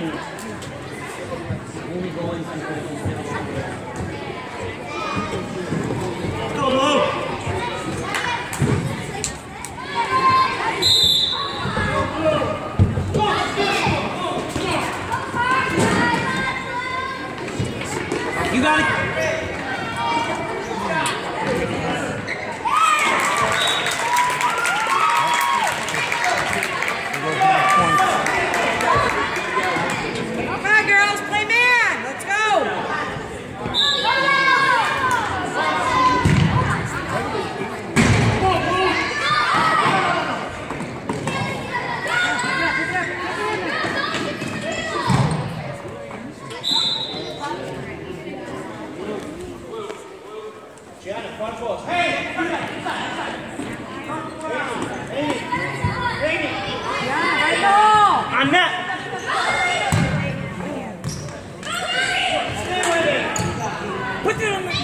Only going to Put it on the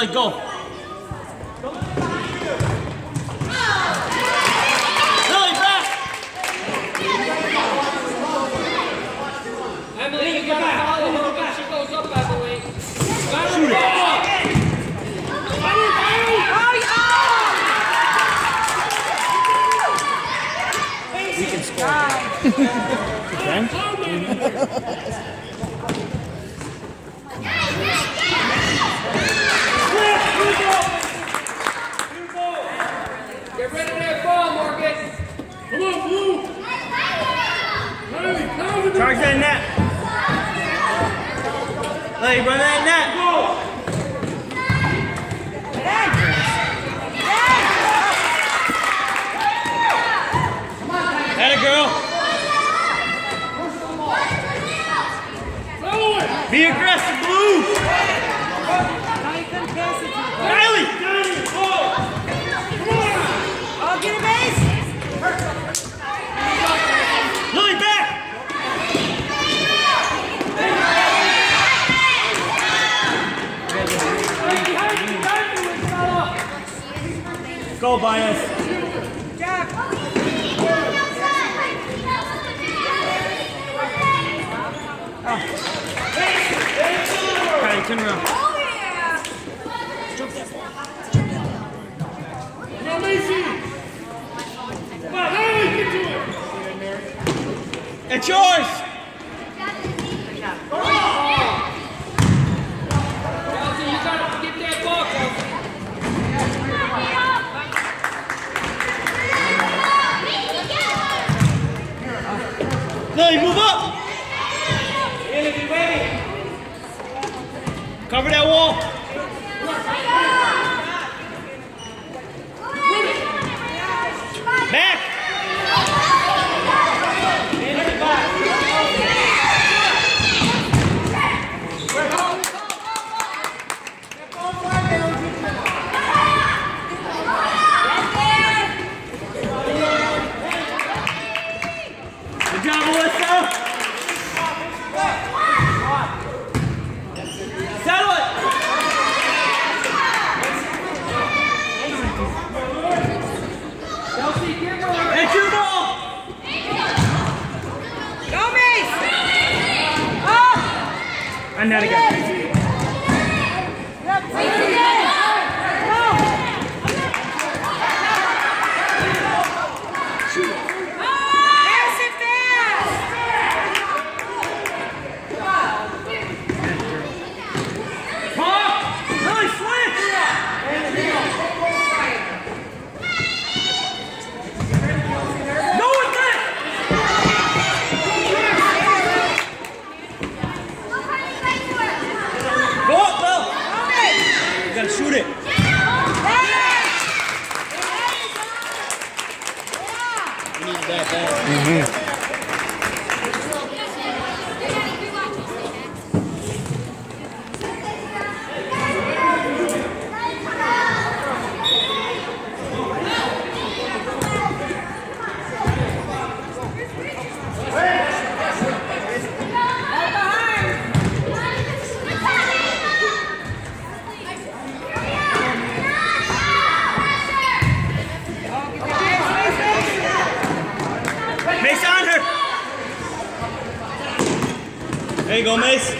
let go. Hey, run that net. easy. Come on, It's yours. Kelsey, you gotta get that ball, Kelsey. Hey, move up! that again. Mi nome é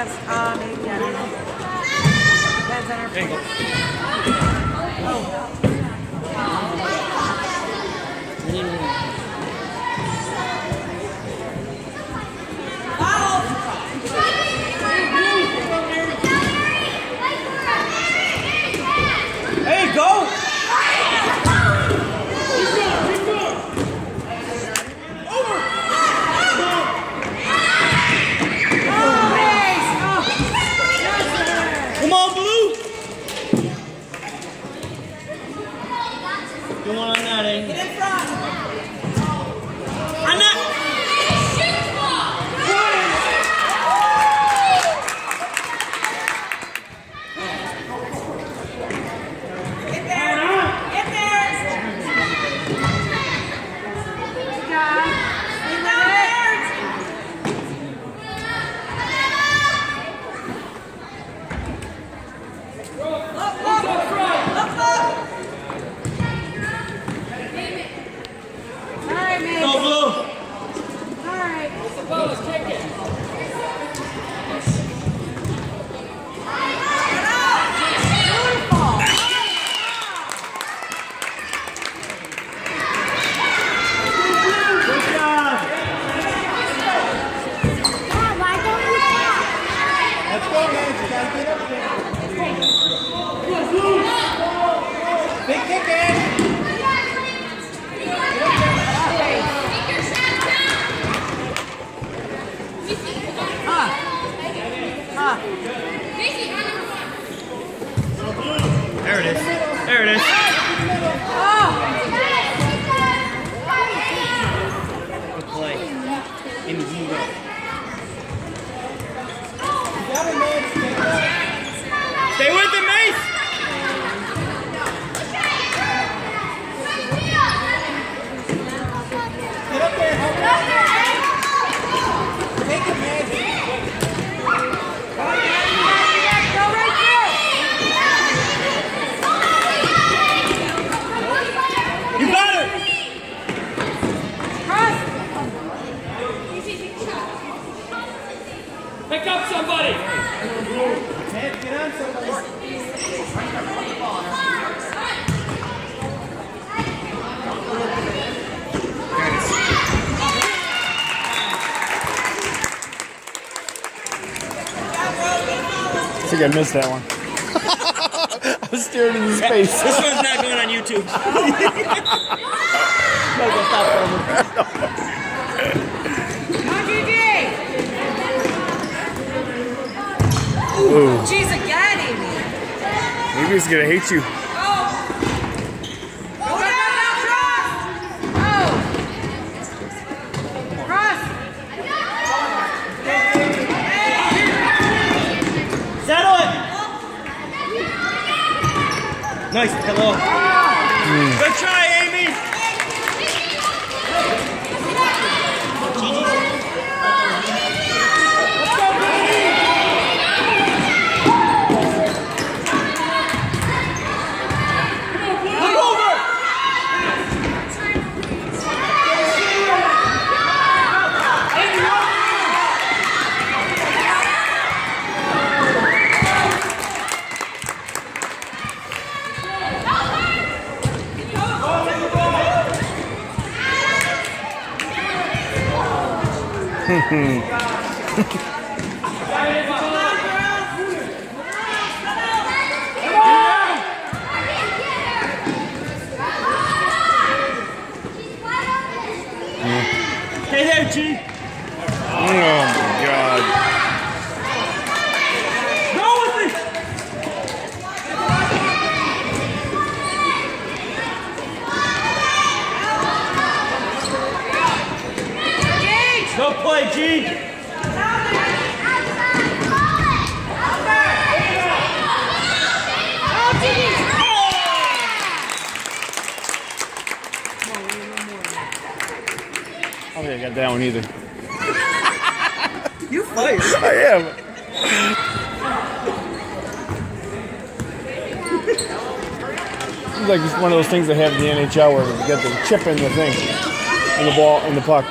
Yes, um, yeah. Oh. I think I missed that one. I was staring in his face. this one's not going on YouTube. Ooh. Jeez, again, Amy. Amy's gonna hate you. Nice, hello. Oh. Hmm. Good try. Stay there, G. Oh my god. Go with it. Play, don't think I got that one either. You fired. I am. It's like it's one of those things they have in the NHL where you get the chip in the thing, in the ball, in the puck.